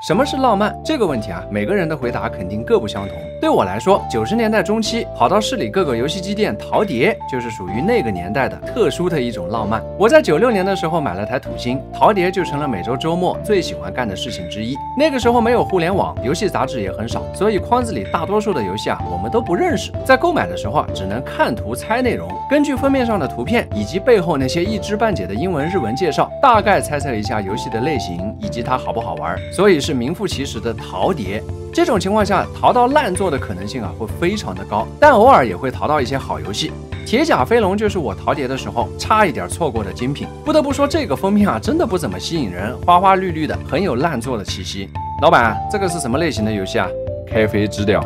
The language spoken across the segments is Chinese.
什么是浪漫这个问题啊？每个人的回答肯定各不相同。对我来说，九十年代中期跑到市里各个游戏机店淘碟，就是属于那个年代的特殊的一种浪漫。我在九六年的时候买了台土星，淘碟就成了每周周末最喜欢干的事情之一。那个时候没有互联网，游戏杂志也很少，所以筐子里大多数的游戏啊，我们都不认识。在购买的时候啊，只能看图猜内容，根据封面上的图片以及背后那些一知半解的英文日文介绍，大概猜测一下游戏的类型以及它好不好玩。所以是。是名副其实的淘碟，这种情况下淘到烂作的可能性啊会非常的高，但偶尔也会淘到一些好游戏。铁甲飞龙就是我淘碟的时候差一点错过的精品。不得不说，这个封面啊真的不怎么吸引人，花花绿绿的，很有烂作的气息。老板，这个是什么类型的游戏啊？开飞之调。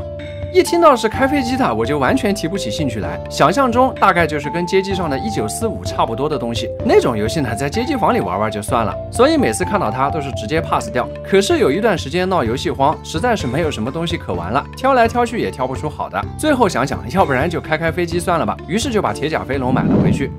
一听到是开飞机的，我就完全提不起兴趣来。想象中大概就是跟街机上的一九四五差不多的东西，那种游戏呢，在街机房里玩玩就算了。所以每次看到它都是直接 pass 掉。可是有一段时间闹游戏荒，实在是没有什么东西可玩了，挑来挑去也挑不出好的。最后想想，要不然就开开飞机算了吧。于是就把铁甲飞龙买了回去。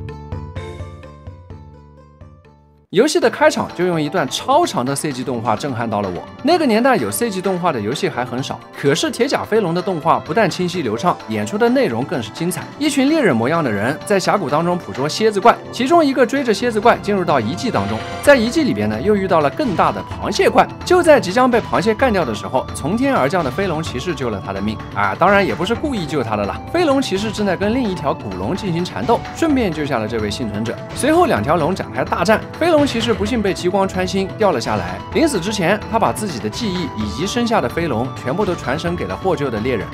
游戏的开场就用一段超长的 CG 动画震撼到了我。那个年代有 CG 动画的游戏还很少，可是《铁甲飞龙》的动画不但清晰流畅，演出的内容更是精彩。一群猎人模样的人在峡谷当中捕捉蝎子怪，其中一个追着蝎子怪进入到遗迹当中，在遗迹里边呢又遇到了更大的螃蟹怪。就在即将被螃蟹干掉的时候，从天而降的飞龙骑士救了他的命啊！当然也不是故意救他的啦。飞龙骑士正在跟另一条古龙进行缠斗，顺便救下了这位幸存者。随后两条龙展开大战，飞龙。骑士不幸被极光穿心掉了下来，临死之前，他把自己的记忆以及生下的飞龙全部都传承给了获救的猎人。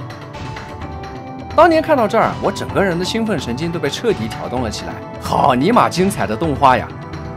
当年看到这儿，我整个人的兴奋神经都被彻底挑动了起来，好尼玛精彩的动画呀！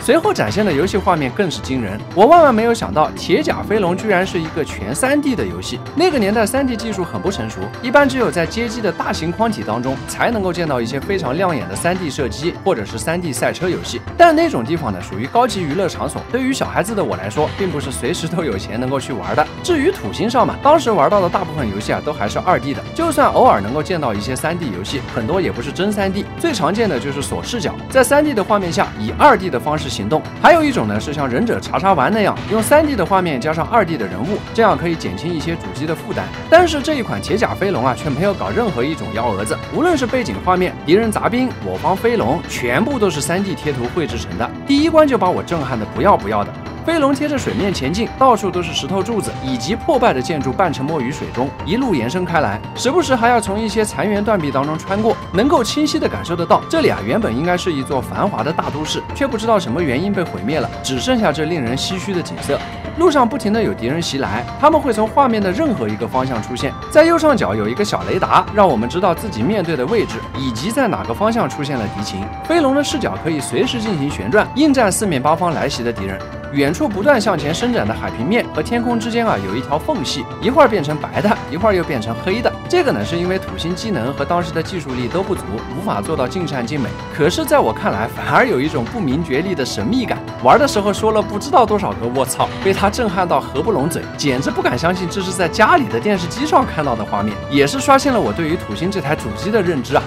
随后展现的游戏画面更是惊人，我万万没有想到《铁甲飞龙》居然是一个全 3D 的游戏。那个年代 3D 技术很不成熟，一般只有在街机的大型框体当中才能够见到一些非常亮眼的 3D 射击或者是 3D 赛车游戏。但那种地方呢，属于高级娱乐场所，对于小孩子的我来说，并不是随时都有钱能够去玩的。至于土星上嘛，当时玩到的大部分游戏啊，都还是 2D 的，就算偶尔能够见到一些 3D 游戏，很多也不是真 3D。最常见的就是锁视角，在 3D 的画面下以 2D 的方式。行动，还有一种呢，是像忍者查查丸那样，用 3D 的画面加上 2D 的人物，这样可以减轻一些主机的负担。但是这一款铁甲飞龙啊，却没有搞任何一种幺蛾子，无论是背景画面、敌人杂兵、我方飞龙，全部都是 3D 贴图绘制成的。第一关就把我震撼的不要不要的。飞龙贴着水面前进，到处都是石头柱子以及破败的建筑，半沉没于水中，一路延伸开来，时不时还要从一些残垣断壁当中穿过，能够清晰的感受得到，这里啊原本应该是一座繁华的大都市，却不知道什么原因被毁灭了，只剩下这令人唏嘘的景色。路上不停的有敌人袭来，他们会从画面的任何一个方向出现，在右上角有一个小雷达，让我们知道自己面对的位置以及在哪个方向出现了敌情。飞龙的视角可以随时进行旋转，应战四面八方来袭的敌人。远处不断向前伸展的海平面和天空之间啊，有一条缝隙，一会儿变成白的，一会儿又变成黑的。这个呢，是因为土星机能和当时的技术力都不足，无法做到尽善尽美。可是，在我看来，反而有一种不明觉厉的神秘感。玩的时候说了不知道多少个我操，被他震撼到合不拢嘴，简直不敢相信这是在家里的电视机上看到的画面，也是刷新了我对于土星这台主机的认知啊。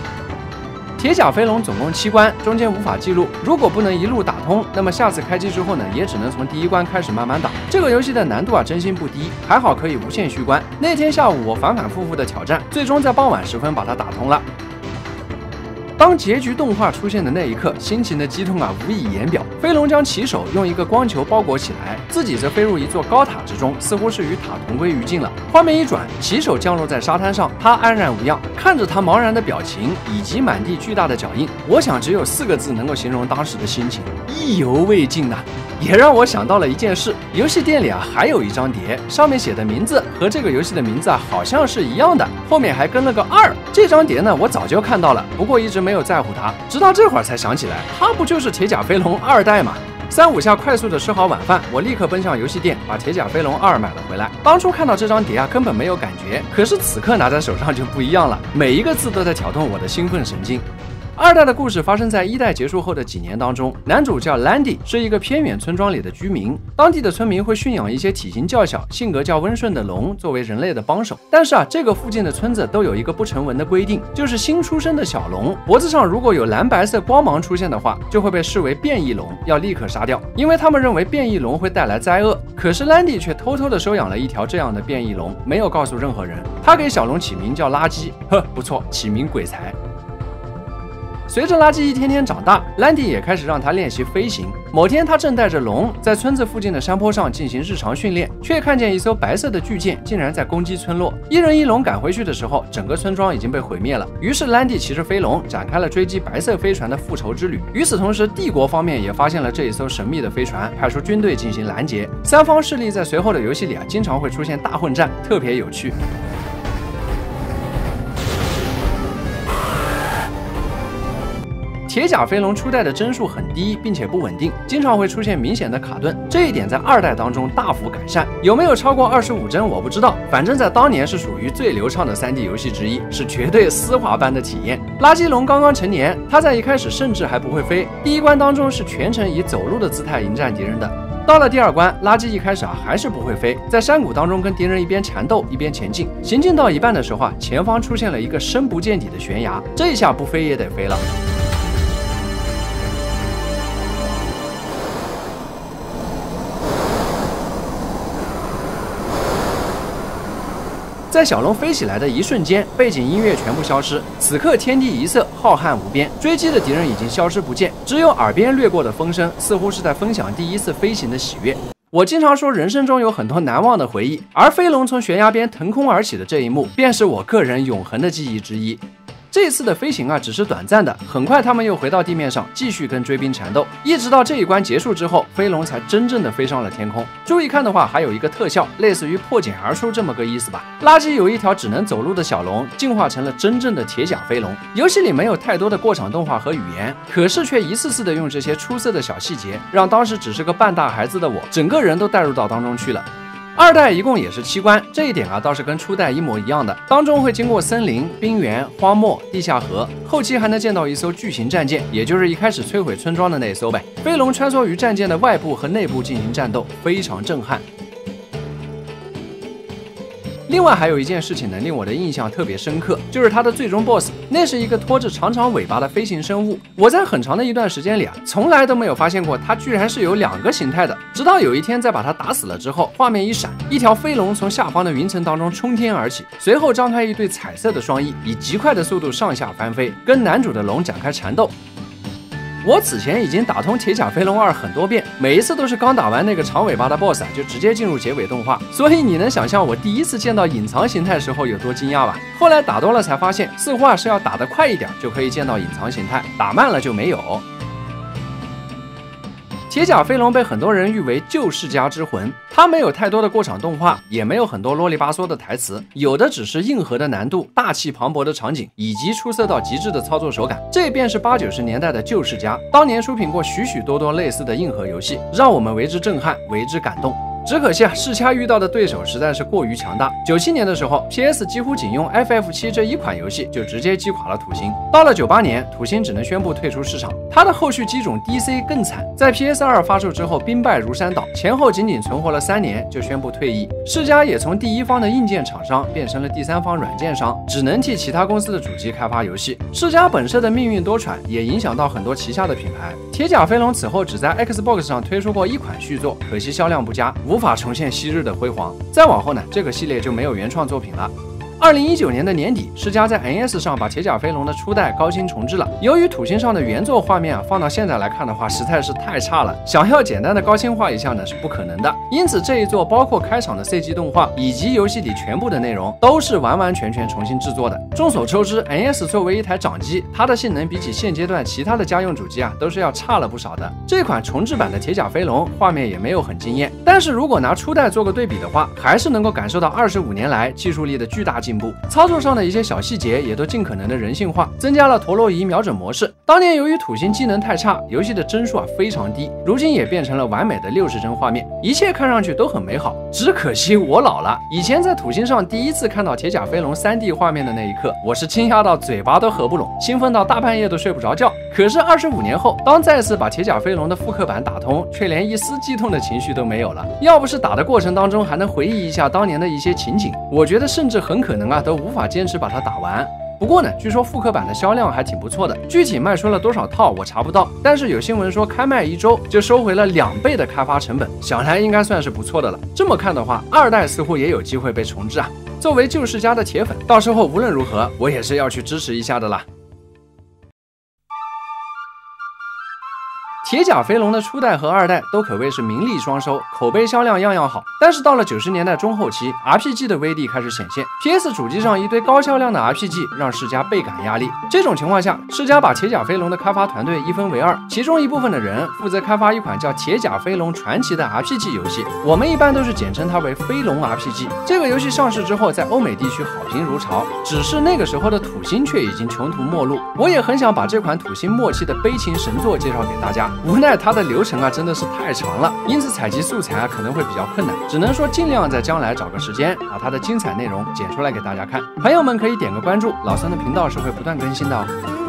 铁甲飞龙总共七关，中间无法记录。如果不能一路打通，那么下次开机之后呢，也只能从第一关开始慢慢打。这个游戏的难度啊，真心不低，还好可以无限续关。那天下午我反反复复的挑战，最终在傍晚时分把它打通了。当结局动画出现的那一刻，心情的激动啊，无以言表。飞龙将骑手用一个光球包裹起来，自己则飞入一座高塔之中，似乎是与塔同归于尽了。画面一转，骑手降落在沙滩上，他安然无恙。看着他茫然的表情以及满地巨大的脚印，我想只有四个字能够形容当时的心情：意犹未尽呐。也让我想到了一件事，游戏店里啊还有一张碟，上面写的名字和这个游戏的名字啊好像是一样的，后面还跟了个二。这张碟呢我早就看到了，不过一直没有在乎它，直到这会儿才想起来，它不就是铁甲飞龙二代吗？三五下快速的吃好晚饭，我立刻奔向游戏店，把铁甲飞龙二买了回来。当初看到这张碟啊根本没有感觉，可是此刻拿在手上就不一样了，每一个字都在挑动我的兴奋神经。二代的故事发生在一代结束后的几年当中，男主叫 Landy，是一个偏远村庄里的居民。当地的村民会驯养一些体型较小、性格较温顺的龙作为人类的帮手。但是啊，这个附近的村子都有一个不成文的规定，就是新出生的小龙脖子上如果有蓝白色光芒出现的话，就会被视为变异龙，要立刻杀掉，因为他们认为变异龙会带来灾厄。可是 Landy 却偷偷的收养了一条这样的变异龙，没有告诉任何人。他给小龙起名叫垃圾，呵，不错，起名鬼才。随着垃圾一天天长大，兰迪也开始让他练习飞行。某天，他正带着龙在村子附近的山坡上进行日常训练，却看见一艘白色的巨舰竟然在攻击村落。一人一龙赶回去的时候，整个村庄已经被毁灭了。于是，兰迪骑着飞龙展开了追击白色飞船的复仇之旅。与此同时，帝国方面也发现了这一艘神秘的飞船，派出军队进行拦截。三方势力在随后的游戏里啊，经常会出现大混战，特别有趣。铁甲飞龙初代的帧数很低，并且不稳定，经常会出现明显的卡顿，这一点在二代当中大幅改善。有没有超过二十五帧我不知道，反正在当年是属于最流畅的 3D 游戏之一，是绝对丝滑般的体验。垃圾龙刚刚成年，它在一开始甚至还不会飞，第一关当中是全程以走路的姿态迎战敌人的。到了第二关，垃圾一开始啊还是不会飞，在山谷当中跟敌人一边缠斗一边前进，行进到一半的时候啊，前方出现了一个深不见底的悬崖，这一下不飞也得飞了。在小龙飞起来的一瞬间，背景音乐全部消失。此刻天地一色，浩瀚无边，追击的敌人已经消失不见，只有耳边掠过的风声，似乎是在分享第一次飞行的喜悦。我经常说，人生中有很多难忘的回忆，而飞龙从悬崖边腾空而起的这一幕，便是我个人永恒的记忆之一。这次的飞行啊，只是短暂的。很快，他们又回到地面上，继续跟追兵缠斗，一直到这一关结束之后，飞龙才真正的飞上了天空。注意看的话，还有一个特效，类似于破茧而出这么个意思吧。垃圾有一条只能走路的小龙，进化成了真正的铁甲飞龙。游戏里没有太多的过场动画和语言，可是却一次次的用这些出色的小细节，让当时只是个半大孩子的我，整个人都带入到当中去了。二代一共也是七关，这一点啊倒是跟初代一模一样的。当中会经过森林、冰原、荒漠、地下河，后期还能见到一艘巨型战舰，也就是一开始摧毁村庄的那一艘呗。飞龙穿梭于战舰的外部和内部进行战斗，非常震撼。另外还有一件事情能令我的印象特别深刻，就是它的最终 BOSS，那是一个拖着长长尾巴的飞行生物。我在很长的一段时间里啊，从来都没有发现过它居然是有两个形态的。直到有一天在把它打死了之后，画面一闪，一条飞龙从下方的云层当中冲天而起，随后张开一对彩色的双翼，以极快的速度上下翻飞，跟男主的龙展开缠斗。我此前已经打通《铁甲飞龙二》很多遍，每一次都是刚打完那个长尾巴的 BOSS 就直接进入结尾动画，所以你能想象我第一次见到隐藏形态时候有多惊讶吧？后来打多了才发现，似乎啊是要打得快一点就可以见到隐藏形态，打慢了就没有。铁甲飞龙被很多人誉为旧世家之魂，它没有太多的过场动画，也没有很多啰里吧嗦的台词，有的只是硬核的难度、大气磅礴的场景以及出色到极致的操作手感。这便是八九十年代的旧世家，当年出品过许许多多类似的硬核游戏，让我们为之震撼，为之感动。只可惜啊，世嘉遇到的对手实在是过于强大。九七年的时候，PS 几乎仅用 FF 七这一款游戏就直接击垮了土星。到了九八年，土星只能宣布退出市场。它的后续机种 DC 更惨，在 PS 二发售之后兵败如山倒，前后仅仅存活了三年就宣布退役。世嘉也从第一方的硬件厂商变成了第三方软件商，只能替其他公司的主机开发游戏。世嘉本社的命运多舛，也影响到很多旗下的品牌。铁甲飞龙此后只在 Xbox 上推出过一款续作，可惜销量不佳，无。无法重现昔日的辉煌。再往后呢，这个系列就没有原创作品了。二零一九年的年底，世嘉在 NS 上把铁甲飞龙的初代高清重置了。由于土星上的原作画面啊，放到现在来看的话，实在是太差了，想要简单的高清化一下呢是不可能的。因此这一座包括开场的 CG 动画以及游戏里全部的内容，都是完完全全重新制作的。众所周知，NS 作为一台掌机，它的性能比起现阶段其他的家用主机啊，都是要差了不少的。这款重制版的铁甲飞龙画面也没有很惊艳，但是如果拿初代做个对比的话，还是能够感受到二十五年来技术力的巨大。进步，操作上的一些小细节也都尽可能的人性化，增加了陀螺仪瞄准模式。当年由于土星技能太差，游戏的帧数啊非常低，如今也变成了完美的六十帧画面，一切看上去都很美好。只可惜我老了，以前在土星上第一次看到铁甲飞龙 3D 画面的那一刻，我是惊讶到嘴巴都合不拢，兴奋到大半夜都睡不着觉。可是二十五年后，当再次把铁甲飞龙的复刻版打通，却连一丝激动的情绪都没有了。要不是打的过程当中还能回忆一下当年的一些情景，我觉得甚至很可能啊都无法坚持把它打完。不过呢，据说复刻版的销量还挺不错的，具体卖出了多少套我查不到，但是有新闻说开卖一周就收回了两倍的开发成本，想来应该算是不错的了。这么看的话，二代似乎也有机会被重置啊。作为旧世家的铁粉，到时候无论如何，我也是要去支持一下的啦。铁甲飞龙的初代和二代都可谓是名利双收，口碑销量样样好。但是到了九十年代中后期，RPG 的威力开始显现。PS 主机上一堆高销量的 RPG 让世嘉倍感压力。这种情况下，世嘉把铁甲飞龙的开发团队一分为二，其中一部分的人负责开发一款叫《铁甲飞龙传奇》的 RPG 游戏，我们一般都是简称它为飞龙 RPG。这个游戏上市之后，在欧美地区好评如潮，只是那个时候的土星却已经穷途末路。我也很想把这款土星末期的悲情神作介绍给大家。无奈它的流程啊真的是太长了，因此采集素材啊可能会比较困难，只能说尽量在将来找个时间把它的精彩内容剪出来给大家看。朋友们可以点个关注，老三的频道是会不断更新的哦。